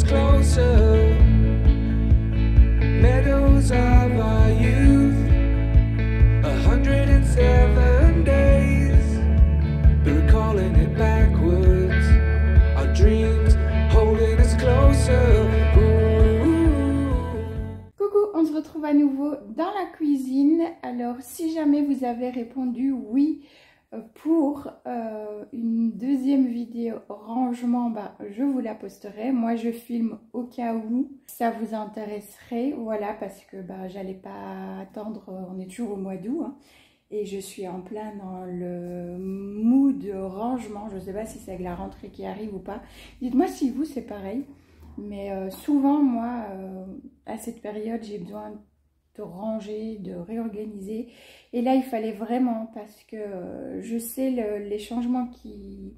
us closer. Meadows of our youth, 107 days, but recalling it backwards. Our dreams holding us closer. Ooh. Coucou, on se retrouve à nouveau dans la cuisine. Alors, si jamais vous avez répondu oui pour euh, une deuxième vidéo rangement, bah, je vous la posterai. Moi, je filme au cas où ça vous intéresserait. Voilà, parce que bah, j'allais pas attendre, on est toujours au mois d'août. hein, et je suis en plein dans le mood rangement. Je ne sais pas si c'est avec la rentrée qui arrive ou pas. Dites-moi si vous, c'est pareil. Mais euh, souvent, moi, euh, à cette période, j'ai besoin de ranger, de réorganiser. Et là, il fallait vraiment, parce que euh, je sais le- les changements qui,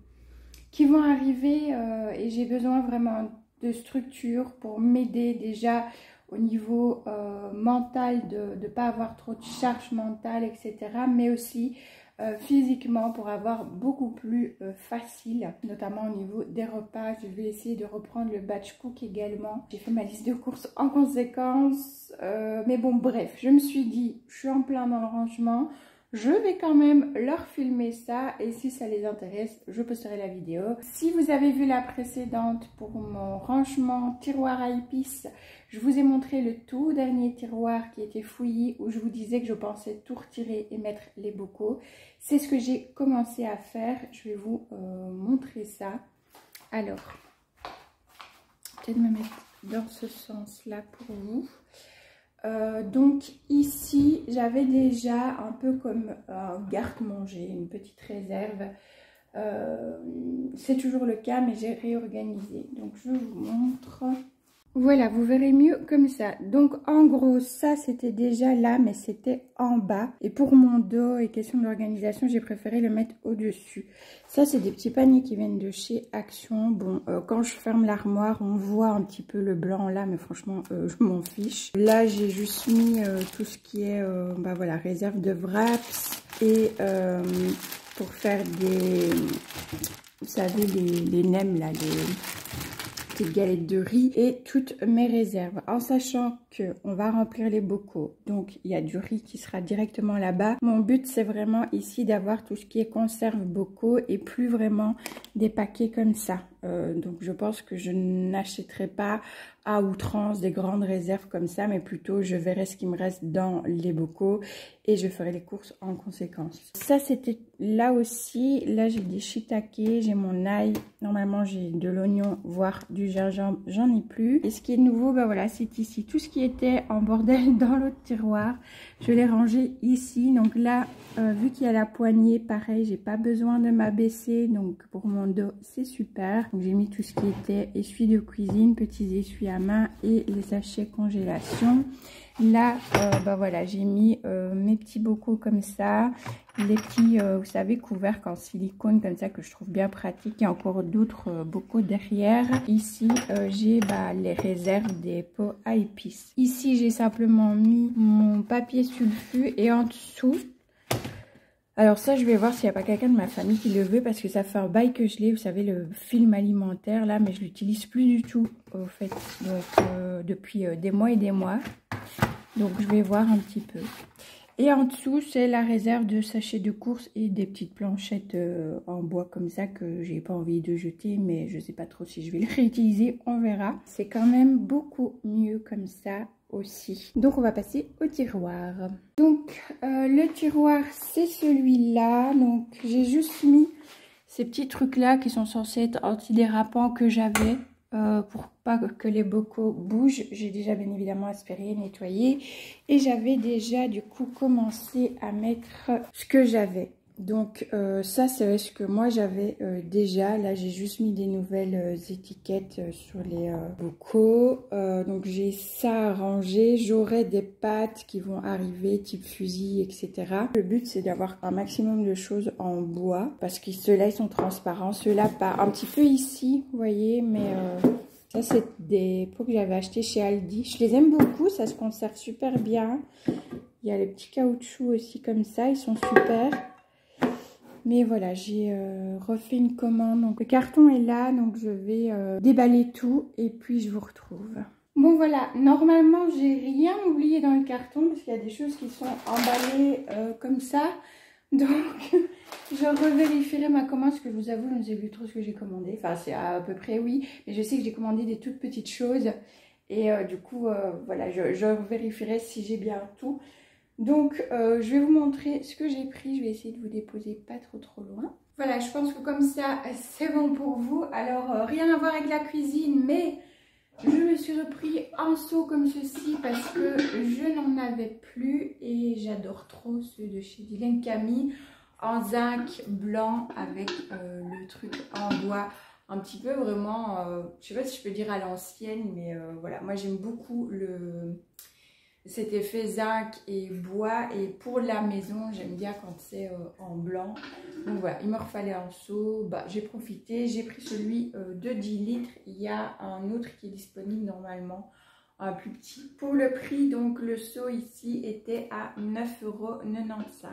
qui vont arriver euh, et j'ai besoin vraiment de structure pour m'aider déjà au niveau euh, mental, de ne pas avoir trop de charge mentale, etc. Mais aussi euh, physiquement pour avoir beaucoup plus euh, facile, notamment au niveau des repas. Je vais essayer de reprendre le batch cook également. J'ai fait ma liste de courses en conséquence. Euh, mais bon, bref, je me suis dit, je suis en plein dans le rangement. Je vais quand même leur filmer ça et si ça les intéresse, je posterai la vidéo. Si vous avez vu la précédente pour mon rangement tiroir à épices, je vous ai montré le tout dernier tiroir qui était fouillis où je vous disais que je pensais tout retirer et mettre les bocaux. C'est ce que j'ai commencé à faire. Je vais vous euh, montrer ça. Alors, peut-être me mettre dans ce sens-là pour vous. Euh, donc ici, j'avais déjà un peu comme un garde-manger, une petite réserve. Euh, C'est toujours le cas, mais j'ai réorganisé. Donc je vous montre. Voilà, vous verrez mieux comme ça. Donc en gros, ça c'était déjà là, mais c'était en bas. Et pour mon dos et question d'organisation, j'ai préféré le mettre au-dessus. Ça, c'est des petits paniers qui viennent de chez Action. Bon, euh, quand je ferme l'armoire, on voit un petit peu le blanc là, mais franchement, euh, je m'en fiche. Là, j'ai juste mis euh, tout ce qui est, bah voilà, réserve de wraps et pour faire des, vous savez, les, les nems là, les petites galettes de riz et toutes mes réserves. En sachant que on va remplir les bocaux donc il y a du riz qui sera directement là-bas. Mon but c'est vraiment ici d'avoir tout ce qui est conserve bocaux et plus vraiment des paquets comme ça Euh, donc je pense que je n'achèterai pas à outrance des grandes réserves comme ça mais plutôt je verrai ce qui me reste dans les bocaux et je ferai les courses en conséquence. Ça c'était là aussi. Là j'ai des shiitake j'ai mon ail. Normalement j'ai de l'oignon voire du gingembre. J'en ai plus. Et ce qui est nouveau ben voilà c'est ici. Tout ce qui était en bordel dans l'autre tiroir je l'ai rangé ici. Donc là euh, vu qu'il y a la poignée pareil j'ai pas besoin de m'abaisser. Donc pour mon dos c'est super. J'ai mis tout ce qui était essuie de cuisine petits essuie à main et les sachets congélation. Là, euh, bah voilà, j'ai mis euh, mes petits bocaux comme ça, les petits, euh, vous savez, couvercles en silicone comme ça que je trouve bien pratique. Il y a encore d'autres euh, bocaux derrière. Ici, euh, j'ai bah, les réserves des pots à épices. Ici, j'ai simplement mis mon papier sulfu et en dessous, alors ça, je vais voir s'il n'y a pas quelqu'un de ma famille qui le veut parce que ça fait un bail que je l'ai, vous savez, le film alimentaire là, mais je l'utilise plus du tout au fait, donc depuis des mois et des mois. Donc je vais voir un petit peu. Et en dessous, c'est la réserve de sachets de course et des petites planchettes euh, en bois comme ça que j'ai pas envie de jeter, mais je sais pas trop si je vais les réutiliser, on verra. C'est quand même beaucoup mieux comme ça aussi. Donc on va passer au tiroir. Donc euh, le tiroir c'est celui-là. Donc j'ai juste mis ces petits trucs là qui sont censés être antidérapants que j'avais euh, pour pas que les bocaux bougent. J'ai déjà bien évidemment aspiré, nettoyé et j'avais déjà du coup commencé à mettre ce que j'avais. Donc euh, ça c'est ce que moi j'avais euh, déjà. Là j'ai juste mis des nouvelles euh, étiquettes sur les bocaux. Donc j'ai ça à. J'aurai des pâtes qui vont arriver type fusil etc. Le but c'est d'avoir un maximum de choses en bois parce que ceux-là ils sont transparents. Ceux-là pas. Un petit peu ici vous voyez mais... Ça, c'est des pots que j'avais achetés chez Aldi. Je les aime beaucoup, ça se conserve super bien. Il y a les petits caoutchoucs aussi comme ça, ils sont super. Mais voilà, j'ai euh, refait une commande. Donc le carton est là, donc je vais euh, déballer tout et puis je vous retrouve. Bon voilà, normalement j'ai rien oublié dans le carton parce qu'il y a des choses qui sont emballées euh, comme ça. Donc je revérifierai ma commande parce que je vous avoue, je ne sais plus trop ce que j'ai commandé. Enfin c'est à peu près oui, mais je sais que j'ai commandé des toutes petites choses. Et du coup, voilà, je, je vérifierai si j'ai bien tout. Donc, euh, je vais vous montrer ce que j'ai pris. Je vais essayer de vous déposer pas trop trop loin. Voilà, je pense que comme ça, c'est bon pour vous. Alors, euh, rien à voir avec la cuisine, mais je me suis repris un seau comme ceci parce que je n'en avais plus et j'adore trop ceux de chez Dylan Camille en zinc blanc avec euh, le truc en bois un petit peu vraiment, je sais pas si je peux dire à l'ancienne, mais voilà, moi j'aime beaucoup le cet effet zinc et bois. Et pour la maison, j'aime bien quand c'est euh, en blanc. Donc voilà, il me refallait un seau. Bah, j'ai profité. J'ai pris celui euh, de 10 litres. Il y a un autre qui est disponible normalement, un plus petit. Pour le prix, donc le seau ici était à 9,95€.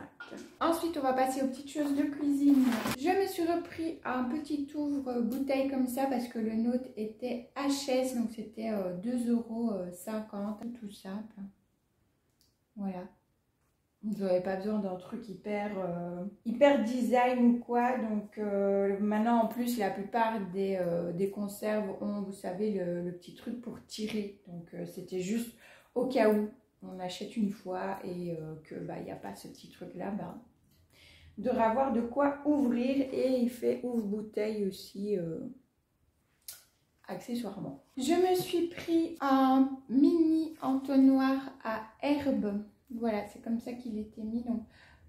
Ensuite, on va passer aux petites choses de cuisine. Je me suis repris un petit ouvre bouteille comme ça parce que le nôtre était HS. Donc c'était 2,50€. Euh, tout simple. Voilà. Vous n'avez pas besoin d'un truc hyper, euh, hyper design ou quoi. Donc euh, maintenant en plus la plupart des, euh, des conserves ont, vous savez, le, petit truc pour tirer. Donc c'était juste au cas où on achète une fois et que bah il n'y a pas ce petit truc là, bah, de avoir de quoi ouvrir et il fait ouvre bouteille aussi accessoirement. Je me suis pris un mini entonnoir à herbe. Voilà, c'est comme ça qu'il était mis. Donc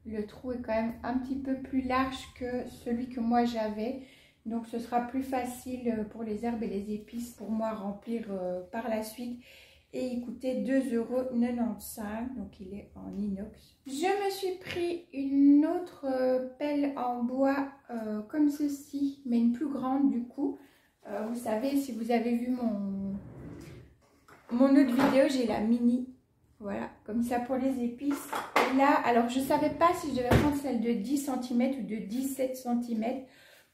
le trou est quand même un petit peu plus large que celui que moi j'avais. Donc ce sera plus facile pour les herbes et les épices pour moi remplir euh, par la suite. Et il coûtait 2,95€, donc il est en inox. Je me suis pris une autre euh, pelle en bois euh, comme ceci, mais une plus grande du coup. Euh, vous savez, si vous avez vu mon, mon autre vidéo, j'ai la mini. Voilà, comme ça pour les épices. Là, alors je ne savais pas si je devais prendre celle de 10 cm ou de 17 cm.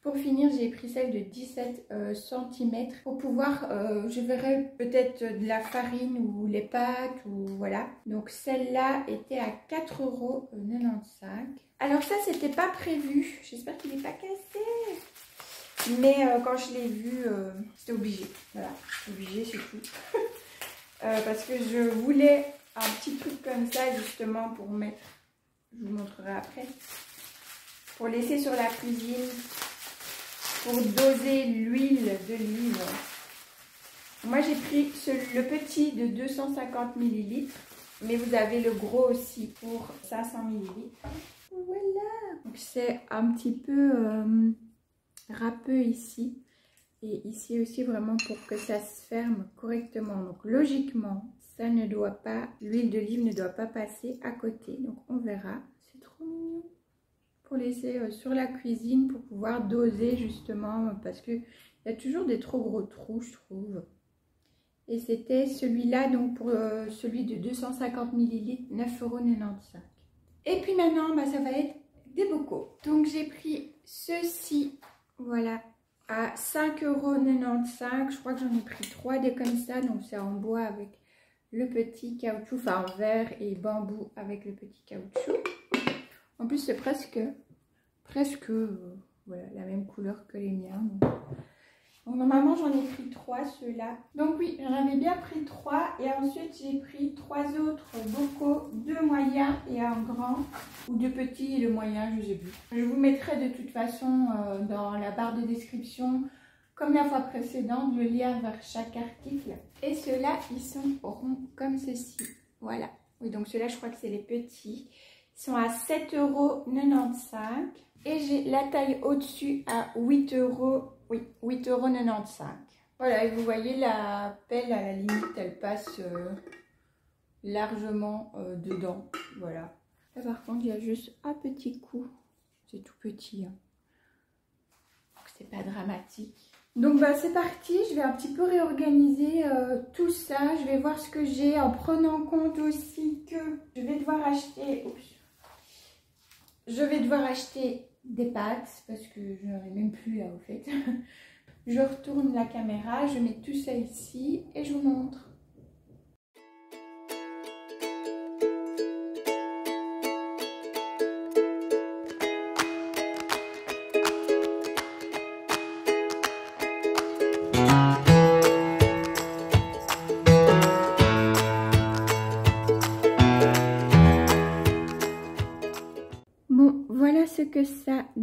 Pour finir, j'ai pris celle de 17 euh, cm pour pouvoir, euh, je verrai peut-être de la farine ou les pâtes ou voilà. Donc celle-là était à 4,95€. Alors ça, c'était pas prévu. J'espère qu'il n'est pas cassé. Mais euh, quand je l'ai vu, euh, c'était obligé. Voilà, obligé, c'est tout. Euh, parce que je voulais un petit truc comme ça, justement, pour mettre, je vous montrerai après, pour laisser sur la cuisine, pour doser l'huile de l'huile. Moi, j'ai pris le petit de 250 ml, mais vous avez le gros aussi pour 500 ml. Voilà, donc c'est un petit peu râpeux ici. Et ici aussi vraiment pour que ça se ferme correctement. Donc logiquement, ça ne doit pas, l'huile d'olive ne doit pas passer à côté. Donc on verra. C'est trop mignon. Pour laisser euh, sur la cuisine pour pouvoir doser justement. Parce qu'il y a toujours des trop gros trous je trouve. Et c'était celui-là, donc pour euh, celui de 250 ml, 9,95€. Et puis maintenant, bah, ça va être des bocaux. Donc j'ai pris ceci voilà, à 5,95€. Je crois que j'en ai pris 3 des comme ça. Donc c'est en bois avec le petit caoutchouc, enfin en et bambou avec le petit caoutchouc. En plus c'est presque, presque euh, voilà, la même couleur que les miens. Normalement j'en ai pris trois ceux-là. Donc oui, j'en avais bien pris trois et ensuite j'ai pris trois autres bocaux, deux moyens et un grand ou deux petits et le moyen, je sais plus. Je vous mettrai de toute façon euh, dans la barre de description comme la fois précédente le lien vers chaque article. Et ceux-là ils sont ronds comme ceci. Voilà. Oui donc ceux-là je crois que c'est les petits. Ils sont à 7,95€ et j'ai la taille au-dessus à 8 euros oui, 8,95€. Voilà, et vous voyez la pelle, à la limite, elle passe euh, largement euh, dedans. Voilà. Là, par contre, il y a juste un petit coup. C'est tout petit. Hein. c'est pas dramatique. Donc, bah, c'est parti. Je vais un petit peu réorganiser euh, tout ça. Je vais voir ce que j'ai en prenant compte aussi que je vais devoir acheter... Je vais devoir acheter des pâtes parce que je n'en ai même plus là au fait. je retourne la caméra, je mets tout ça ici et je vous montre.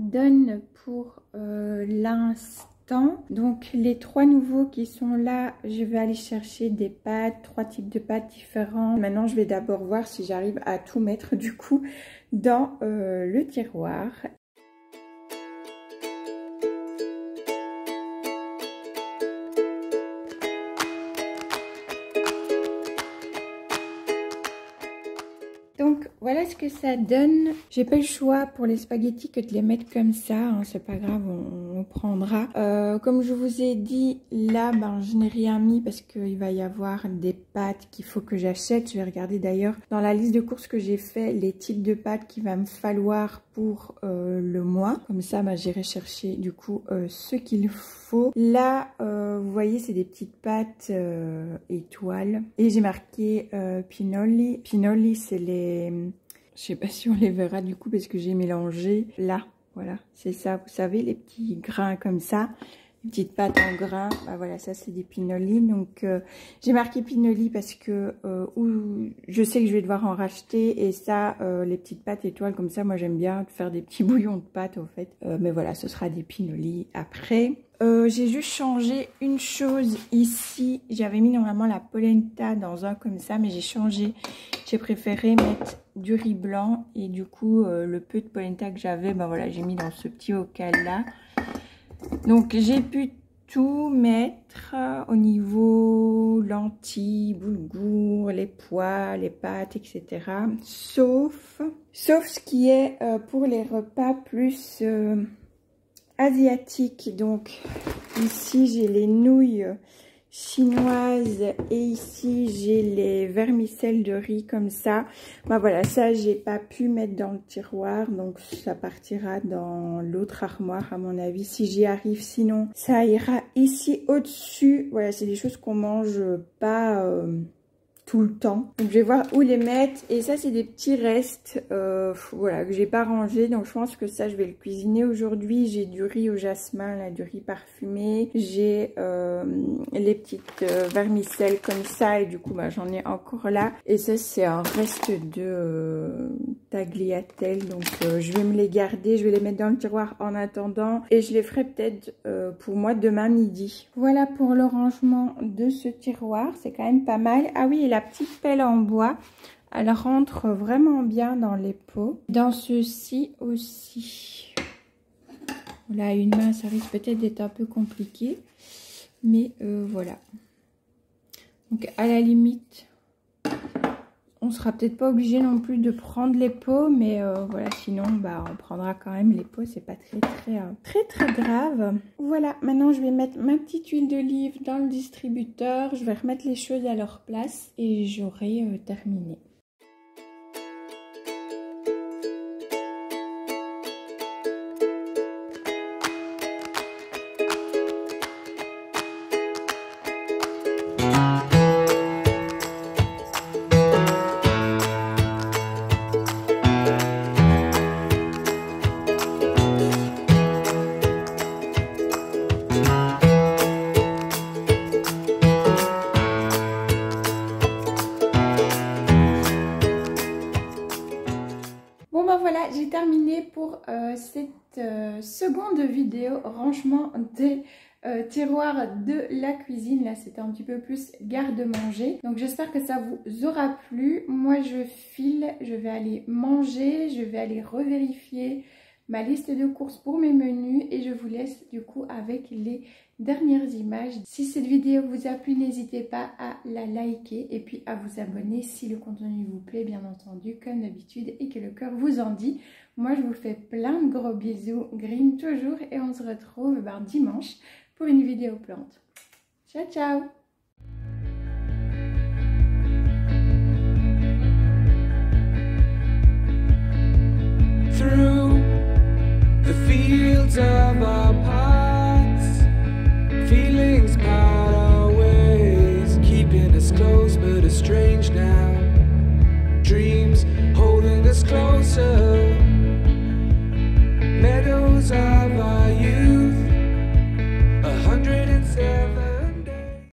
Donne pour euh, l'instant. Donc les trois nouveaux qui sont là, je vais aller chercher des pâtes, trois types de pâtes différents. Maintenant, je vais d'abord voir si j'arrive à tout mettre du coup dans euh, le tiroir. Que ça donne. J'ai pas le choix pour les spaghettis que de les mettre comme ça. Hein. C'est pas grave, on, prendra. Euh, comme je vous ai dit, là, ben, je n'ai rien mis parce qu'il va y avoir des pâtes qu'il faut que j'achète. Je vais regarder d'ailleurs dans la liste de courses que j'ai fait les types de pâtes qu'il va me falloir pour euh, le mois. Comme ça, ben, j'irai chercher du coup euh, ce qu'il faut. Là, vous voyez, c'est des petites pâtes étoiles. Et j'ai marqué Pinoli. Pinoli, c'est les je sais pas si on les verra du coup parce que j'ai mélangé là. Voilà, c'est ça, vous savez, les petits grains comme ça, les petites pâtes en grains. Bah voilà, ça c'est des pinolis. Donc euh, j'ai marqué pinoli parce que euh, je sais que je vais devoir en racheter. Et ça, euh, les petites pâtes étoiles comme ça, moi j'aime bien faire des petits bouillons de pâtes au fait. mais voilà, ce sera des pinolis après. j'ai juste changé une chose ici. J'avais mis normalement la polenta dans un comme ça, mais j'ai changé. J'ai préféré mettre du riz blanc et du coup euh, le peu de polenta que j'avais ben voilà j'ai mis dans ce petit bocal là donc j'ai pu tout mettre euh, au niveau lentilles, boulgour, les pois, les pâtes, etc. Sauf, sauf ce qui est euh, pour les repas plus asiatiques. Donc ici j'ai les nouilles chinoise. Et ici j'ai les vermicelles de riz comme ça. Bah voilà ça j'ai pas pu mettre dans le tiroir. Donc ça partira dans l'autre armoire à mon avis si j'y arrive. Sinon ça ira ici au dessus voilà c'est des choses qu'on mange pas euh, tout le temps. Donc je vais voir où les mettre. Et ça c'est des petits restes euh, voilà, que j'ai pas rangé. Donc je pense que ça je vais le cuisiner aujourd'hui. J'ai du riz au jasmin, là, du riz parfumé. J'ai euh, les petites euh, vermicelles comme ça. Et du coup bah, j'en ai encore là. Et ça c'est un reste de tagliatelle. Donc je vais me les garder. Je vais les mettre dans le tiroir en attendant. Et je les ferai peut-être pour moi demain midi. Voilà pour le rangement de ce tiroir. C'est quand même pas mal. Ah oui, petite pelle en bois, elle rentre vraiment bien dans les pots. Dans ceci aussi. Là, une main, ça risque peut-être d'être un peu compliqué. Mais euh, voilà. Donc, à la limite, on sera peut-être pas obligé non plus de prendre les pots, mais euh, voilà, sinon, bah, on prendra quand même les pots. C'est pas très, très, euh, très, très grave. Voilà, maintenant, je vais mettre ma petite huile d'olive dans le distributeur. Je vais remettre les choses à leur place et j'aurai euh, terminé. Vidéo rangement des euh, tiroirs de la cuisine. Là, c'était un petit peu plus garde-manger. Donc, j'espère que ça vous aura plu. Moi, je file, je vais aller manger, je vais aller revérifier ma liste de courses pour mes menus et je vous laisse du coup avec les dernières images. Si cette vidéo vous a plu, n'hésitez pas à la liker et puis à vous abonner si le contenu vous plaît, bien entendu, comme d'habitude, et que le cœur vous en dit. Moi, je vous fais plein de gros bisous, green toujours, et on se retrouve ben, dimanche pour une vidéo plante. Ciao, ciao